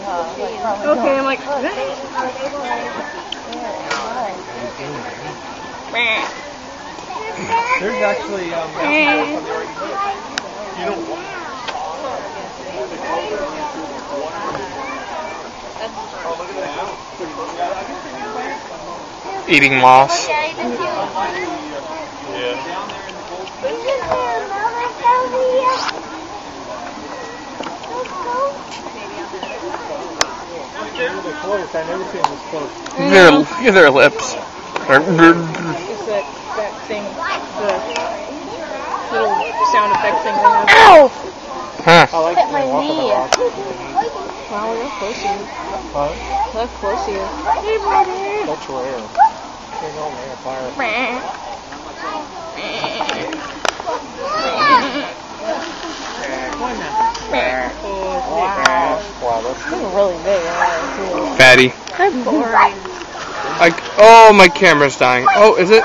Okay, I'm like. There's actually um, you know Eating moss. Really close. I never seen this close. Look their, look at their lips. They're- It's that, that thing, the little sound effect thing. Going. Ow! Huh. I like Hit my to walk on the knee. Wow, look how close you are. Huh? Look how close you are. That's rare. You know, man, fire. Wow. Wow, that's This is really big. Fatty. I, oh, my camera's dying. Oh, is it?